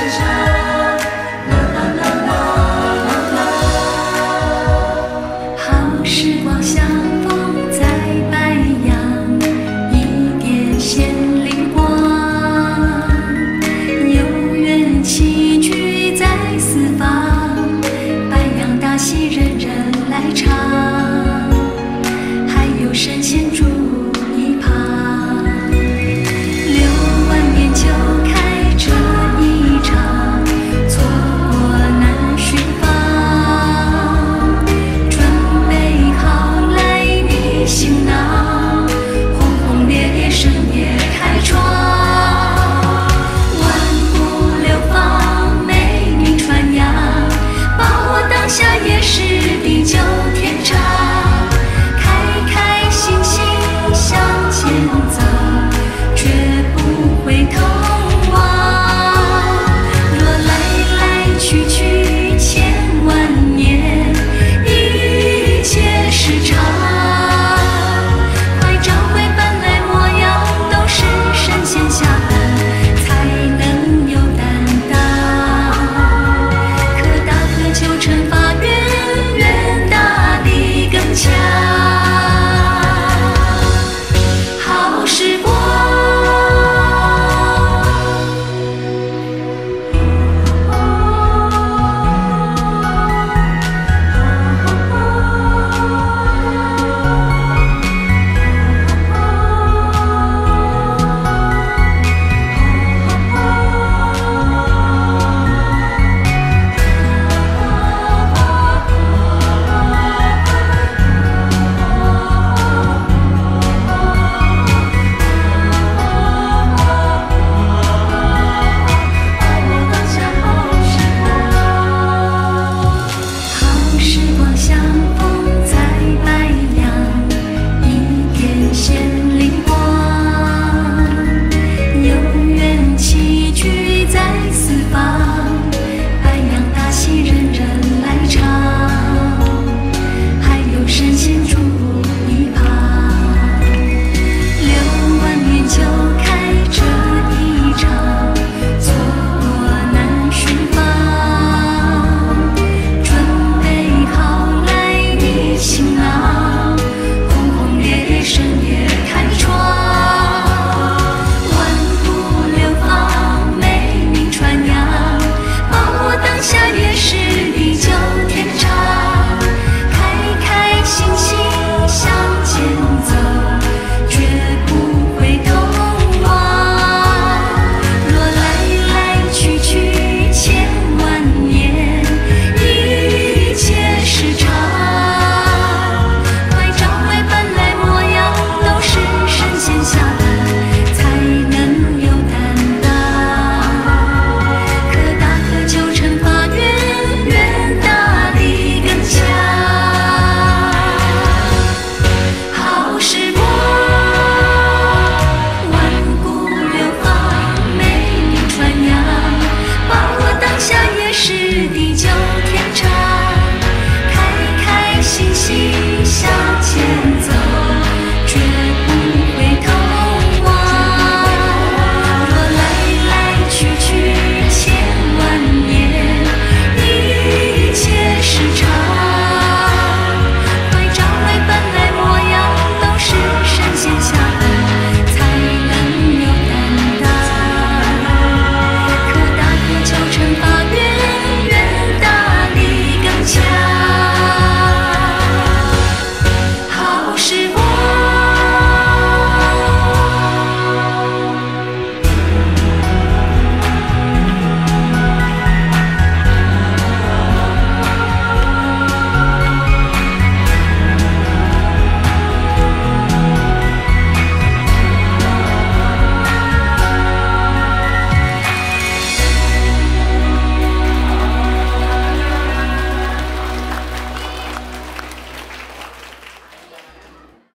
decision.